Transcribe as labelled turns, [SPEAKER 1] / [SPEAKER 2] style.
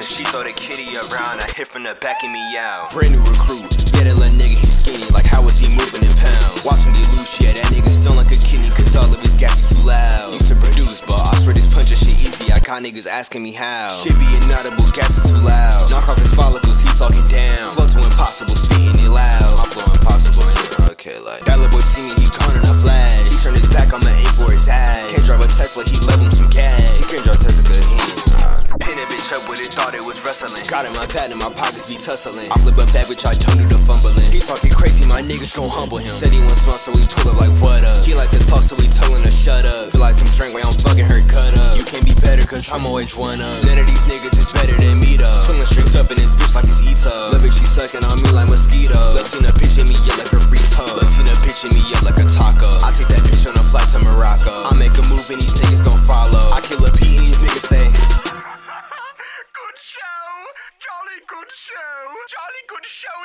[SPEAKER 1] Cause she throw the kitty around. I from the back and me out.
[SPEAKER 2] Brand new recruit, yeah, that little nigga, got niggas asking me how. Shit be inaudible, gas is too loud. Knock off his follicles, he talking down. Flow to impossible, speeding it loud. My flow impossible, yeah, okay, like. That little boy see me, he gone a flash. He turned his back, I'ma aim for his ass. Can't drive a Tesla, he love him some gas. He can't drive Tesla, good hands.
[SPEAKER 1] Pin a bitch up with it, thought it was wrestling.
[SPEAKER 2] Got in my pad and my pockets be tussling. I flip a bag, bitch, I don't do the fumbling. He talking crazy, my niggas gon' humble him. Said he want smart, so we pull up like what up. He like to talk, so we him to shut up. Feel like some drink way I'm cause I'm always one up. None of these niggas is better than me though. Pulling strings up in this bitch like it's. Lil' bitch, she sucking on me like mosquito. Latina pitching me up like a toe. Latina pitching me up like a taco. I take that bitch on a flight to Morocco. I make a move and these niggas gon' follow. I kill a P and these niggas say.
[SPEAKER 1] Good show, jolly good show, jolly good show